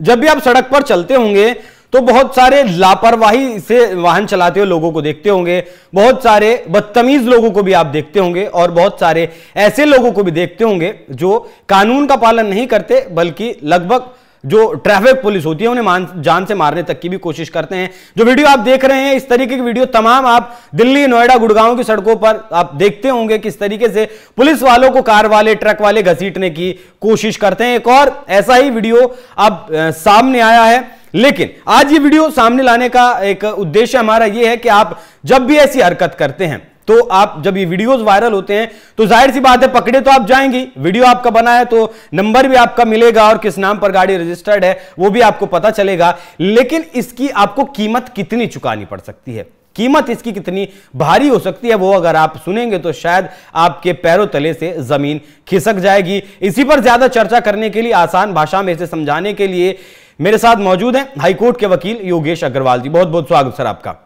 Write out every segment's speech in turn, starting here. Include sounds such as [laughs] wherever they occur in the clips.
जब भी आप सड़क पर चलते होंगे तो बहुत सारे लापरवाही से वाहन चलाते हुए लोगों को देखते होंगे, बहुत सारे बदतमीज लोगों को भी आप देखते होंगे, और बहुत सारे ऐसे लोगों को भी देखते होंगे जो कानून का पालन नहीं करते, बल्कि लगभग जो ट्रैफ़िक पुलिस होती है, उन्हें जान से मारने तक की भी कोशिश करते हैं। जो वीडियो आप देख रहे हैं, इस तरीके की वीडियो तमाम आप दिल्ली, नोएडा, गुड़गांव की सड़कों पर आप देखते होंगे किस तरीके से पुलिस वालों को कार वाले, ट्रक वाले घसीटने की कोशिश करते हैं। एक और ऐसा ही वीडियो अब सामने आया है। लेकिन आज ये वीडियो सामने लाने का एक उद्देश्य हमारा यह है कि आप जब भी ऐसी हरकत करते हैं तो आप, जब ये वीडियोस वायरल होते हैं तो ज़ाहिर सी बात है, पकड़े तो आप जाएँगी। वीडियो आपका बना है तो नंबर भी आपका मिलेगा और किस नाम पर गाड़ी रजिस्टर्ड है, वो भी आपको पता चलेगा। लेकिन इसकी आपको कीमत कितनी चुकानी पड़ सकती है? कीमत इसकी कितनी भारी हो सकती है, वो अगर आप सुनेंगे तो शायद आपके पैरों तले से ज़मीन खिसक जाएगी। इसी पर ज़्यादा चर्चा करने के लिए, आसान भाषा में इसे समझाने के लिए मेरे साथ मौजूद हैं हाईकोर्ट के वकील योगेश अग्रवाल जी। बहुत बहुत स्वागत, सर, आपका।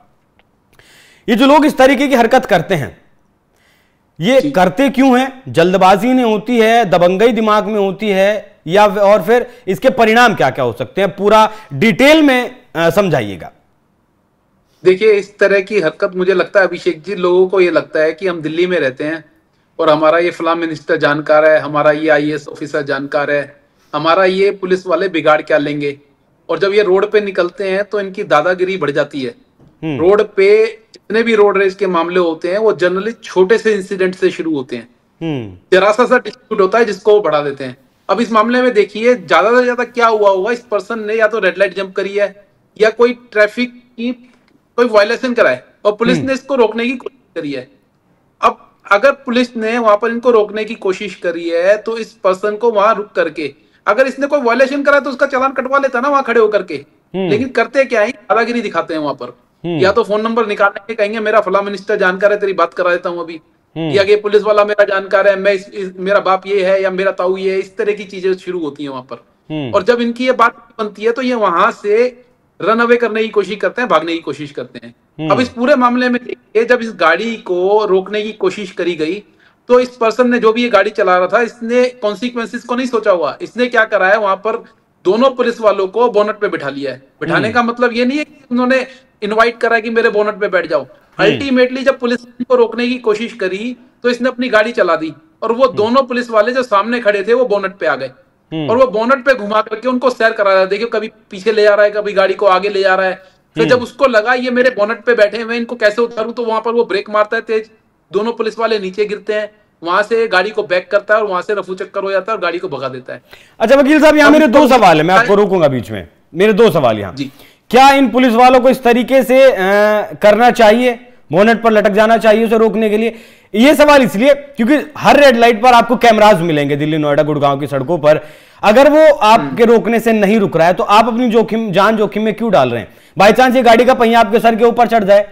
ये जो लोग इस तरीके की हरकत करते हैं ये करते क्यों हैं? जल्दबाजी में होती है दबंगई दिमाग में होती है या और फिर इसके परिणाम क्या क्या हो सकते हैं? पूरा डिटेल में समझाइएगा। देखिए इस तरह की हरकत मुझे लगता है अभिषेक जी लोगों को ये लगता है कि हम दिल्ली में रहते हैं और हमारा ये फला मिनिस्टर जानकार है हमारा ये आई ऑफिसर जानकार है हमारा ये पुलिस वाले बिगाड़ क्या लेंगे? और जब ये रोड पे निकलते हैं तो इनकी दादागिरी बढ़ जाती है। हम्म। रोड पे जितने भी रोड रेस के मामले होते हैं वो जनरली छोटे से इंसिडेंट से शुरू होते हैं हम्म। जरा सा सा डिस्प्यूट होता है जिसको वो बढ़ा देते हैं अब इस मामले में देखिए ज़्यादा से ज़्यादा क्या हुआ होगा इस पर्सन ने या तो रेड लाइट जंप करी है या कोई ट्रैफ़िक की कोई वायलेशन करा है और पुलिस हम्म। ने इसको रोकने की कोशिश करी है अब अगर पुलिस ने वहाँ पर इनको रोकने की कोशिश करी है तो इस पर्सन को वहाँ रुक करके अगर इसने कोई वायलेशन करा तो उसका चालान कटवा लेता ना वहाँ खड़े होकर के हम्म। लेकिन करते क्या है दादागिरी दिखाते हैं वहाँ पर। या तो फ़ोन नंबर निकालने के कहेंगे मेरा फला मिनिस्टर जानकार है तेरी बात करा देता हूँ अभी। हम्म। या ये पुलिस वाला मेरा जानकार है मैं इस, इस, मेरा बाप ये है या मेरा ताऊ ये है इस तरह की चीज़ें शुरू होती है वहाँ पर। और जब इनकी ये बात बनती है तो ये वहाँ से रन अवे करने की कोशिश करते हैं भागने की कोशिश करते हैं। अब इस पूरे मामले में देखिए जब इस गाड़ी को रोकने की कोशिश करी गई तो इस पर्सन ने जो भी ये गाड़ी चला रहा था इसने कॉन्सिक्वेंसिस को नहीं सोचा हुआ। इसने क्या करा है वहाँ पर दोनों पुलिस वालों को बोनट पे बिठा लिया है। बिठाने हम्म। का मतलब ये नहीं है कि उन्होंने इनवाइट करा कि मेरे बोनट पे बैठ जाओ। अल्टीमेटली हम्म। जब पुलिस को रोकने की कोशिश करी तो इसने अपनी गाड़ी चला दी और वो हम्म। दोनों पुलिस वाले जो सामने खड़े थे वो बोनट पे आ गए। और वो बोनट पे घुमा करके उनको सैर करा रहा देखियो कभी पीछे ले जा रहा है कभी गाड़ी को आगे ले जा रहा है। फिर जब उसको लगा ये मेरे बोनट पे बैठे हुए इनको कैसे उतारू? तो वहाँ पर वो ब्रेक मारता है तेज। दोनों पुलिस वाले नीचे गिरते हैं। वहाँ से गाड़ी को बैक करता है और वहाँ से रफू चक्कर हो जाता है और गाड़ी को भगा देता है। अच्छा वकील साहब यहाँ मेरे दो सवाल है मैं आपको रोकूँगा बीच में। मेरे दो सवाल यहाँ। क्या इन पुलिस वालों को इस तरीके से आ, करना चाहिए? बोनेट पर लटक जाना चाहिए उसे रोकने के लिए। ये सवाल इसलिए क्योंकि हर रेड लाइट पर आपको कैमराज मिलेंगे दिल्ली नोएडा गुड़गांव की सड़कों पर। अगर वो आपके। रोकने से नहीं रुक रहा है तो आप अपनी जोखिम जान जोखिम में क्यों डाल रहे हैं? बाई चांस ये गाड़ी का पहिया आपके सर के ऊपर चढ़ जाए।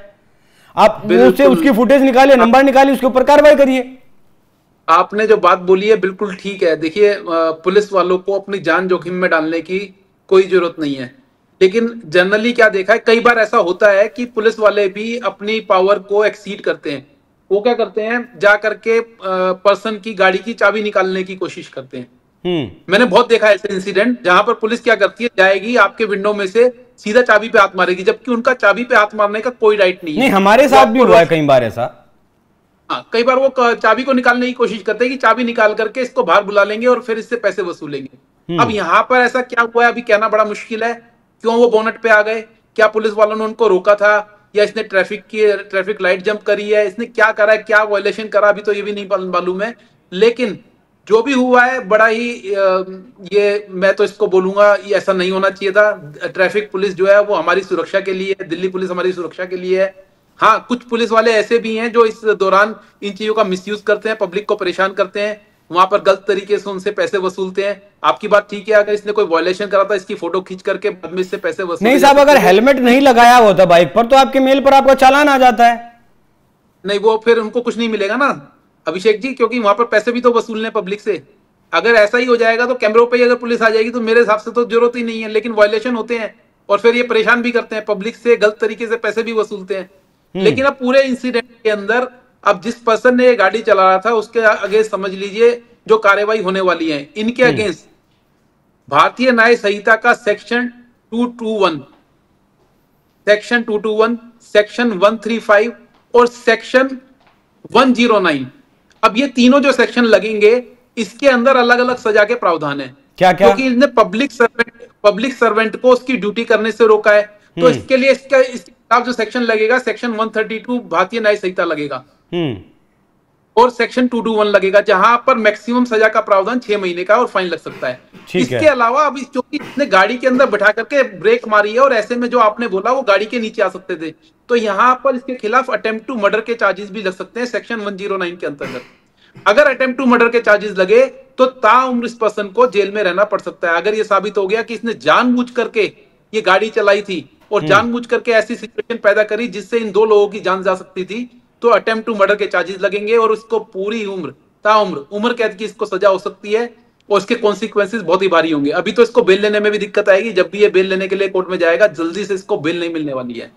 आप उससे उसकी फुटेज निकालिए नंबर निकालिए उसके ऊपर कार्रवाई करिए। आपने जो बात बोली है बिल्कुल ठीक है। देखिए पुलिस वालों को अपनी जान जोखिम में डालने की कोई ज़रूरत नहीं है। लेकिन जनरली क्या देखा है कई बार ऐसा होता है कि पुलिस वाले भी अपनी पावर को एक्सीड करते हैं। वो क्या करते हैं जा करके पर्सन की गाड़ी की चाबी निकालने की कोशिश करते हैं। हम्म। मैंने बहुत देखा ऐसे इंसिडेंट जहाँ पर पुलिस क्या करती है जाएगी आपके विंडो में से सीधा चाबी पे हाथ मारेगी जबकि उनका चाबी पे हाथ मारने का कोई राइट नहीं है। नहीं हमारे साथ भी हुआ है कई बार ऐसा। हाँ कई बार वो चाबी को निकालने की कोशिश करते हैं कि चाबी निकाल करके इसको बाहर बुला लेंगे और फिर इससे पैसे वसूलेंगे। हम्म। अब यहाँ पर ऐसा क्या हुआ है अभी कहना बड़ा मुश्किल है। क्यों वो बोनट पे आ गए? क्या पुलिस वालों ने उनको रोका था? या इसने ट्रैफ़िक की, ट्रैफ़िक लाइट जंप करी है? इसने क्या करा है? क्या वायलेशन करा? अभी तो ये भी नहीं मालूम है। लेकिन जो भी हुआ है, बड़ा ही ये मैं तो इसको बोलूँगा, ये ऐसा नहीं होना चाहिए था। ट्रैफ़िक पुलिस जो है, वो हमारी सुरक्षा के लिए दिल्ली पुलिस हमारी सुरक्षा के लिए है। हाँ कुछ पुलिस वाले ऐसे भी हैं जो इस दौरान इन चीज़ों का मिसयूज करते हैं पब्लिक को परेशान करते हैं। वहाँ पर गलत तरीके से उनसे पैसे वसूलते हैं। आपकी बात ठीक है अगर इसने कोई वायलेशन करा था इसकी फ़ोटो खींच करके बाद में इससे पैसे वसूल नहीं साहब अगर हेलमेट नहीं लगाया होता बाइक पर तो आपके मेल पर आपका चालान आ जाता है। नहीं वो फिर उनको कुछ नहीं मिलेगा ना। अभिषेक जी क्योंकि वहाँ पर पैसे भी तो वसूलने पब्लिक से। अगर ऐसा ही हो जाएगा तो कैमरों पे अगर पुलिस आ जाएगी तो मेरे हिसाब से तो ज़रूरत ही नहीं है लेकिन वायलेशन होते हैं। और फिर ये परेशान भी करते हैं पब्लिक से गलत तरीके से पैसे भी वसूलते हैं। हम्म। लेकिन अब पूरे इंसिडेंट के अंदर अब जिस पर्सन ने ये गाड़ी चला रहा था उसके अगेंस्ट समझ लीजिए जो कार्यवाही होने वाली है इनके अगेंस्ट भारतीय न्याय संहिता का सेक्शन 221 सेक्शन 221 सेक्शन 135 और सेक्शन 109 अब ये तीनों जो सेक्शन लगेंगे इसके अंदर अलग अलग सजा के प्रावधान है। क्या क्या क्योंकि इसने पब्लिक सर्वेंट पब्लिक सर्वेंट को उसकी ड्यूटी करने से रोका है। तो हम्म। इसके लिए इसका खिलाफ जो सेक्शन लगेगा सेक्शन 132 भारतीय न्याय संहिता लगेगा। हम्म और सेक्शन 221 लगेगा जहाँ पर मैक्सिमम सजा का प्रावधान छह महीने का और फाइन लग सकता है। ठीक है। इसके अलावा अभी क्योंकि इसने गाड़ी के अंदर बैठा करके ब्रेक मारी है और ऐसे में जो आपने बोला वो गाड़ी के नीचे आ सकते थे। तो यहाँ पर इसके खिलाफ अटेम्प्ट टू मर्डर के चार्जेस भी लग सकते हैं सेक्शन 109 के अंतर्गत। अगर अटेम्प्ट टू मर्डर के चार्जेस लगे तो ताउम्र इस पर्सन को जेल में रहना पड़ सकता है। अगर ये साबित हो गया कि इसने जानबूझ करके ये गाड़ी चलाई थी और जानबूझ करके ऐसी सिचुएशन पैदा करी जिससे इन दो लोगों की जान जा सकती थी तो अटेम्प्ट टू मर्डर के चार्जेस लगेंगे और उसको पूरी उम्र ताउम्र उम्र कैद की इसको सजा हो सकती है और उसके कॉन्सिक्वेंसेज बहुत ही भारी होंगे। अभी तो इसको बेल लेने में भी दिक्कत आएगी, जब भी ये बेल लेने के लिए कोर्ट में जाएगा, जल्दी से इसको बेल नहीं मिलने वाली है।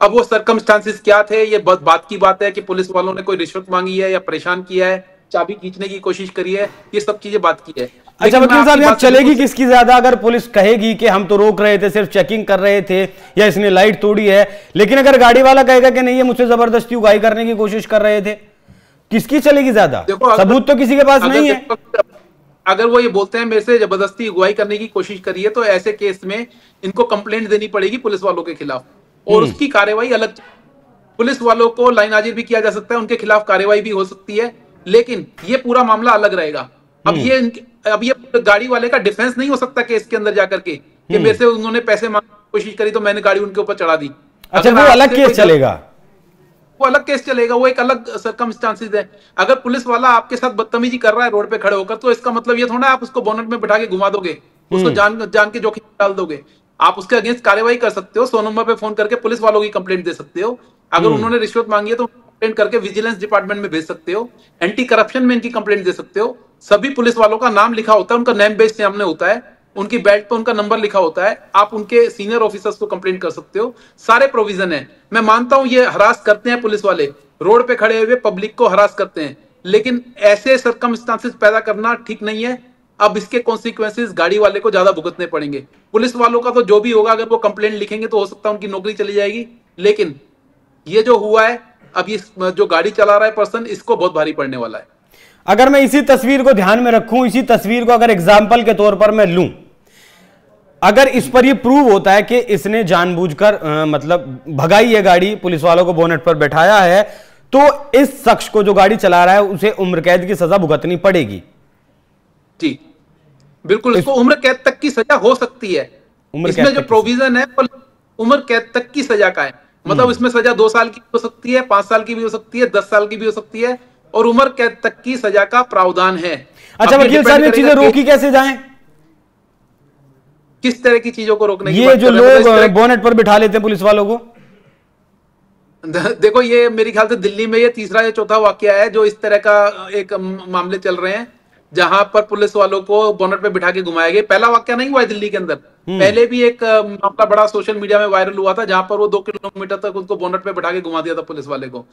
अब वो सरकमस्टांसिस क्या थे? ये बहुत बात की बात है कि पुलिस वालों ने कोई रिश्वत मांगी है या परेशान किया है, चाबी खींचने की कोशिश करी है, ये सब चीज़ें बात की है। अच्छा वकील साहब यहाँ चलेगी किसकी ज़्यादा? अगर पुलिस कहेगी कि हम तो रोक रहे थे सिर्फ़ चेकिंग कर रहे थे या इसने लाइट तोड़ी है लेकिन अगर गाड़ी वाला कहेगा कि नहीं ये मुझसे ज़बरदस्ती उगाई करने की कोशिश कर रहे थे किसकी चलेगी ज़्यादा? अगर- सबूत तो किसी के पास नहीं है। अगर वो ये बोलते हैं मेरे से ज़बरदस्ती अगुवाई करने की कोशिश करी है तो ऐसे केस में इनको कंप्लेंट देनी पड़ेगी पुलिस वालों के खिलाफ। और हम्म। उसकी कार्यवाही अलग पुलिस वालों को लाइन हाजिर भी किया जा सकता है उनके खिलाफ कार्यवाही भी हो सकती है लेकिन ये पूरा मामला अलग रहेगा। अब हम्म। ये अब ये गाड़ी वाले का डिफेंस नहीं हो सकता केस के अंदर जाकर के कि हम्म। मेरे से उन्होंने पैसे मांगने की कोशिश करी तो मैंने गाड़ी उनके ऊपर चढ़ा दी। अच्छा वो अलग केस चलेगा। वो अलग केस चलेगा वो एक अलग सरकमस्टांसिस है। अगर पुलिस वाला आपके साथ बदतमीजी कर रहा है रोड पे खड़े होकर तो इसका मतलब ये थोड़ा आप उसको बोनट में बिठा के घुमा दोगे। उसको जान जान के जोखिम डाल दोगे। आप उसके अगेंस्ट कार्रवाई कर सकते हो सौ नंबर पे फ़ोन करके पुलिस वालों की कंप्लेंट दे सकते हो। अगर उन्होंने रिश्वत मांगी है तो कंप्लेंट करके विजिलेंस डिपार्टमेंट में भेज सकते हो। एंटी करप्शन में इनकी कंप्लेंट दे सकते हो। सभी पुलिस वालों का नाम लिखा होता है, उनका नेम बेस्ड सामने होता है, उनकी बेल्ट पे उनका नंबर लिखा होता है, आप उनके सीनियर ऑफिसर्स को कंप्लेंट कर सकते हो। सारे प्रोविज़न है। मैं मानता हूँ ये हरास करते हैं पुलिस वाले। रोड पे खड़े हुए पब्लिक को हरास करते हैं। लेकिन ऐसे सरकमस्टांसिस पैदा करना ठीक नहीं है। अब इसके कॉन्सिक्वेंसेज गाड़ी वाले को ज़्यादा भुगतने पड़ेंगे। पुलिस वालों का तो जो भी होगा, अगर वो कंप्लेंट लिखेंगे तो हो सकता है उनकी नौकरी चली जाएगी। लेकिन ये जो हुआ है, अब ये, जो गाड़ी चला रहा है पर्सन इसको बहुत भारी पड़ने वाला है। अगर मैं इसी तस्वीर को ध्यान में रखूँ इसी तस्वीर को अगर एग्ज़ाम्पल के तौर पर मैं लूँ अगर इस पर यह प्रूव होता है कि इसने जानबूझकर अ, मतलब भगाई है गाड़ी पुलिस वालों को बोनेट पर बैठाया है तो इस शख्स को जो गाड़ी चला रहा है उसे उम्र कैद की सजा भुगतनी पड़ेगी। जी बिल्कुल इसको उम्र कैद तक की सजा हो सकती है। उम्र इसमें जो प्रोविज़न है वो उम्र कैद तक की सजा का है। हम्म। मतलब इसमें सजा दो साल की भी हो सकती है पाँच साल की भी हो सकती है दस साल की भी हो सकती है और उम्र कैद तक की सजा का प्रावधान है। अच्छा वकील साहब ये चीज़ें रोकी कैसे जाएँ? किस तरह की चीज़ों को रोकने ये जो लोग तरह- बोनेट पर बिठा लेते हैं पुलिस वालों को। [laughs] देखो ये मेरे ख्याल से दिल्ली में ये तीसरा या चौथा वाक्य है जो इस तरह का एक मामले चल रहे हैं जहाँ पर पुलिस वालों को बोनट पे बिठा के घुमाया गया। पहला वाक्य नहीं हुआ है दिल्ली के अंदर? पहले भी एक मामला बड़ा सोशल मीडिया में वायरल हुआ था जहाँ पर वो दो किलोमीटर तक उसको बोनट पे बिठा के घुमा दिया था पुलिस वाले को।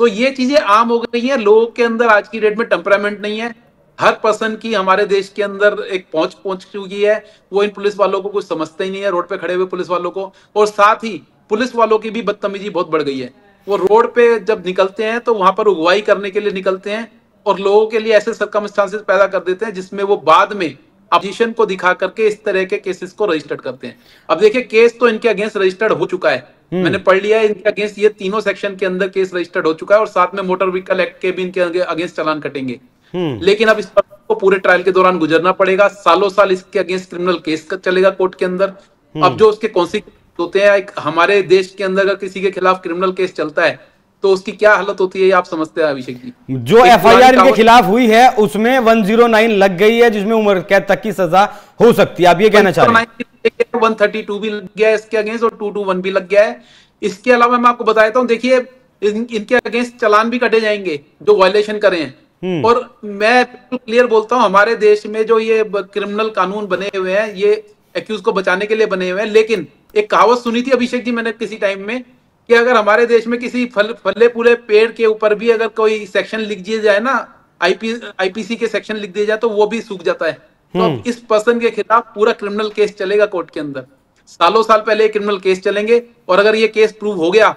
तो ये चीज़ें आम हो गई हैं। लोगों के अंदर आज की डेट में टेम्परामेंट नहीं है। हर पर्सन की हमारे देश के अंदर एक पहुँच पहुँच चुकी है। वो इन पुलिस वालों को कुछ समझते ही नहीं है, रोड पे खड़े हुए पुलिस वालों को। और साथ ही पुलिस वालों की भी बदतमीजी बहुत बढ़ गई है। वो रोड पे जब निकलते हैं तो वहाँ पर अगुवाई करने के लिए निकलते हैं और लोगों के लिए ऐसे सरकमस्टांसेस पैदा कर देते हैं, जिसमें वो बाद में अपोजिशन को दिखा करके इस तरह के केसेस को रजिस्टर्ड करते हैं। अब देखिए केस तो इनके अगेंस्ट रजिस्टर्ड हो चुका है। मैंने पढ़ लिया है इनके अगेंस्ट ये तीनों सेक्शन के अंदर केस रजिस्टर्ड हो चुका है और साथ में मोटर व्हीकल एक्ट के भी इनके अगेंस्ट चलान कटेंगे। लेकिन अब इस पर को पूरे ट्रायल के दौरान गुजरना पड़ेगा। सालों साल इसके अगेंस्ट क्रिमिनल केस का चलेगा कोर्ट के अंदर। अब जो उसके कॉन्सिक्वेंस होते हैं एक हमारे देश के अंदर अगर किसी के खिलाफ क्रिमिनल केस चलता है तो उसकी क्या हालत होती है आप समझते हैं अभिषेक जी? जो एक एफआईआर पुरानी इनके खिलाफ हुई है उसमें 109 लग गई है जिसमें उम्र कैद तक की सजा हो सकती है। आप ये कहना चाह रहे हैं? वन थर्टी टू भी लग गया है इसके अगेंस्ट और टू टू वन भी लग गया है। इसके अलावा मैं आपको बता देता हूँ देखिए इन, इनके अगेंस्ट चलान भी कटे जाएँगे जो वायलेशन करें हैं। और मैं क्लियर बोलता हूँ हमारे देश में जो ये क्रिमिनल कानून बने हुए हैं ये एक्यूज को बचाने के लिए बने हुए हैं लेकिन एक कहावत सुनी थी अभिषेक जी मैंने किसी टाइम में कि अगर हमारे देश में किसी फल फले फूले पेड़ के ऊपर भी अगर कोई सेक्शन लिख दिया जाए ना आईपी आईपीसी के सेक्शन लिख दिए जाए तो वो भी सूख जाता है। तो इस पर्सन के खिलाफ पूरा क्रिमिनल केस चलेगा कोर्ट के अंदर। सालों साल पहले क्रिमिनल केस चलेंगे और अगर ये केस प्रूव हो गया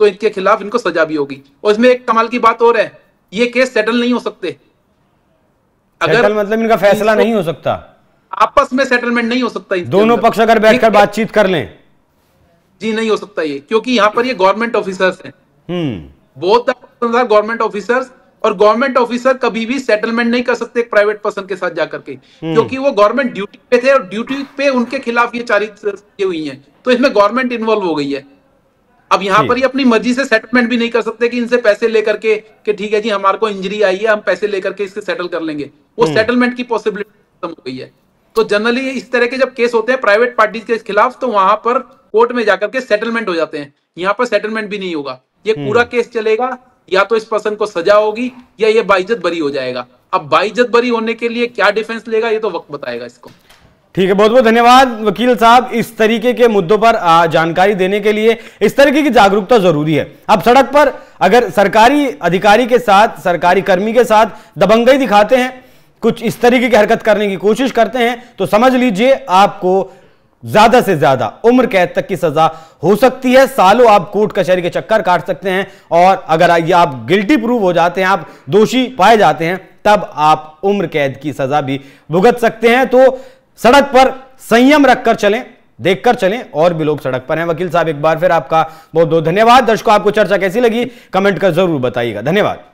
तो इनके खिलाफ इनको सजा भी होगी। और इसमें एक कमाल की बात और है ये केस सेटल नहीं हो सकते। अगर मतलब इनका फैसला नहीं हो सकता। आपस में सेटलमेंट नहीं हो सकता दोनों पक्ष अगर बैठकर बातचीत कर लें जी नहीं हो सकता ये क्योंकि यहाँ पर ये गवर्नमेंट ऑफिसर्स हैं। हम्म। बहुत गवर्नमेंट ऑफिसर्स और गवर्नमेंट ऑफिसर कभी भी सेटलमेंट नहीं कर सकते एक प्राइवेट पर्सन के साथ जाकर के। हम्म। क्योंकि वो गवर्नमेंट ड्यूटी पे थे और ड्यूटी पे उनके खिलाफ ये चारित हुई हैं। तो इसमें गवर्नमेंट इन्वॉल्व हो गई है। अब यहाँ पर ये अपनी मर्ज़ी से सेटलमेंट भी नहीं कर सकते कि इनसे पैसे लेकर के कि ठीक है जी हमारे को इंजरी आई है हम पैसे लेकर के इससे सेटल कर लेंगे। वो सेटलमेंट हम्म। की पॉसिबिलिटी खत्म हो गई है। तो जनरली इस तरह के जब केस होते हैं प्राइवेट पार्टी के खिलाफ तो वहाँ पर कोर्ट में जाकर के सेटलमेंट हो जाते हैं। यहाँ पर सेटलमेंट भी नहीं होगा। ये हम्म। पूरा केस चलेगा या तो इस पर्सन को सजा होगी या ये बाइज्जत बरी हो जाएगा। अब बाइज्जत बरी होने के लिए क्या डिफेंस लेगा ये तो वक्त बताएगा इसको। ठीक है बहुत बहुत धन्यवाद वकील साहब इस तरीके के मुद्दों पर जानकारी देने के लिए। इस तरीके की जागरूकता ज़रूरी है। अब सड़क पर अगर सरकारी अधिकारी के साथ सरकारी कर्मी के साथ दबंगई दिखाते हैं कुछ इस तरीके की हरकत करने की कोशिश करते हैं तो समझ लीजिए आपको ज़्यादा से ज़्यादा उम्र कैद तक की सजा हो सकती है। सालों आप कोर्ट कचहरी के चक्कर काट सकते हैं और अगर ये आप गिल्टी प्रूव हो जाते हैं, आप दोषी पाए जाते हैं, तब आप उम्र कैद की सजा भी भुगत सकते हैं। तो सड़क पर संयम रखकर चलें, देखकर चलें और भी लोग सड़क पर हैं। वकील साहब, एक बार फिर आपका बहुत बहुत धन्यवाद। दर्शकों, आपको चर्चा कैसी लगी? कमेंट कर ज़रूर बताइएगा। धन्यवाद।